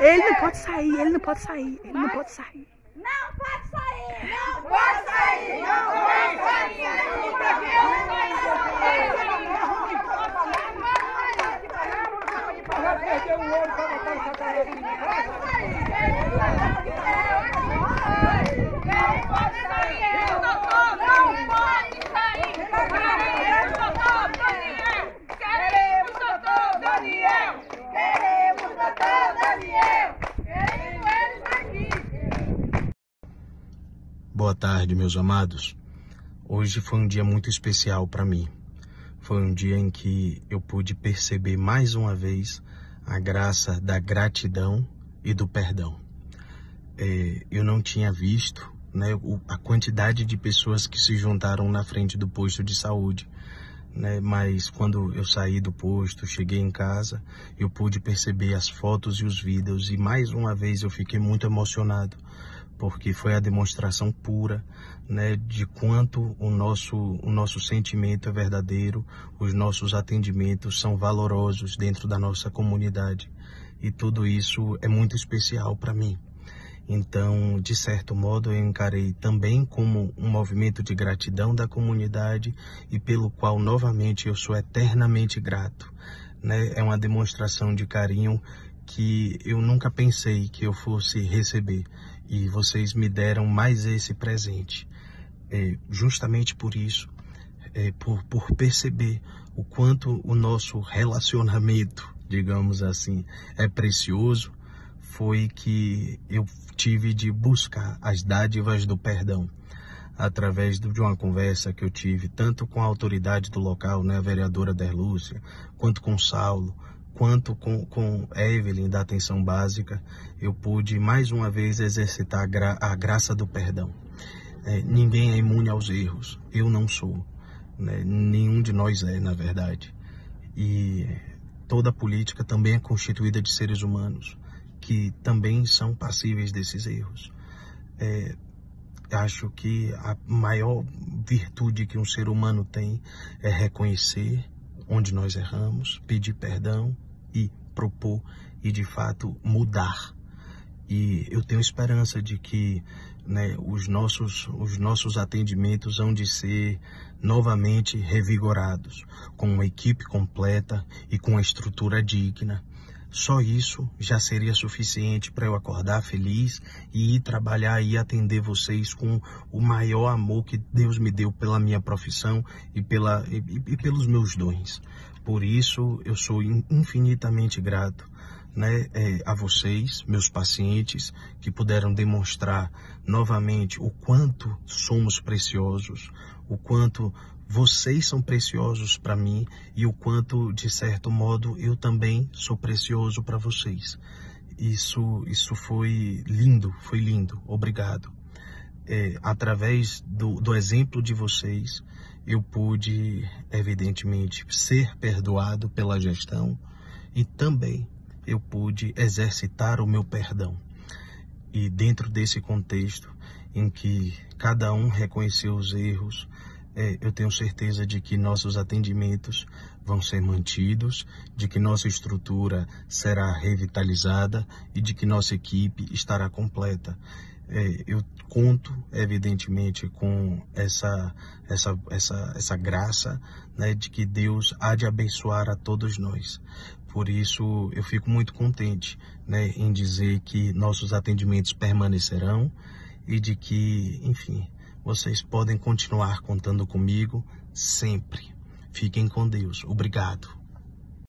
Ele não pode sair, ele não pode sair, ele não pode sair. Não pode sair! Não pode sair! Não pode sair! Vai perder o ouro pra botar Boa tarde, meus amados. Hoje foi um dia muito especial para mim. Foi um dia em que eu pude perceber mais uma vez a graça da gratidão e do perdão. É, eu não tinha visto né, a quantidade de pessoas que se juntaram na frente do posto de saúde. Né, mas quando eu saí do posto, cheguei em casa, eu pude perceber as fotos e os vídeos e mais uma vez eu fiquei muito emocionado porque foi a demonstração pura, né, de quanto o nosso o nosso sentimento é verdadeiro, os nossos atendimentos são valorosos dentro da nossa comunidade e tudo isso é muito especial para mim. Então, de certo modo, eu encarei também como um movimento de gratidão da comunidade e pelo qual novamente eu sou eternamente grato. Né? É uma demonstração de carinho que eu nunca pensei que eu fosse receber e vocês me deram mais esse presente. É, justamente por isso, é, por, por perceber o quanto o nosso relacionamento, digamos assim, é precioso, foi que eu tive de buscar as dádivas do perdão através de uma conversa que eu tive tanto com a autoridade do local, né, a vereadora Derlúcia, quanto com Saulo, quanto com, com Evelyn da atenção básica, eu pude mais uma vez exercitar a, gra a graça do perdão. É, ninguém é imune aos erros, eu não sou, né, nenhum de nós é, na verdade. E toda política também é constituída de seres humanos que também são passíveis desses erros. É, acho que a maior virtude que um ser humano tem é reconhecer onde nós erramos, pedir perdão e propor e de fato mudar. E eu tenho esperança de que né, os, nossos, os nossos atendimentos hão de ser novamente revigorados, com uma equipe completa e com uma estrutura digna. Só isso já seria suficiente para eu acordar feliz e ir trabalhar e atender vocês com o maior amor que Deus me deu pela minha profissão e, pela, e, e pelos meus dons. Por isso eu sou infinitamente grato né, é, a vocês, meus pacientes, que puderam demonstrar novamente o quanto somos preciosos, o quanto vocês são preciosos para mim e o quanto, de certo modo, eu também sou precioso para vocês. Isso, isso foi lindo, foi lindo. Obrigado. É, através do, do exemplo de vocês, eu pude, evidentemente, ser perdoado pela gestão e também eu pude exercitar o meu perdão. E dentro desse contexto em que cada um reconheceu os erros, é, eu tenho certeza de que nossos atendimentos vão ser mantidos, de que nossa estrutura será revitalizada e de que nossa equipe estará completa. É, eu conto, evidentemente, com essa, essa, essa, essa graça né, de que Deus há de abençoar a todos nós. Por isso, eu fico muito contente né, em dizer que nossos atendimentos permanecerão e de que, enfim, vocês podem continuar contando comigo sempre. Fiquem com Deus. Obrigado.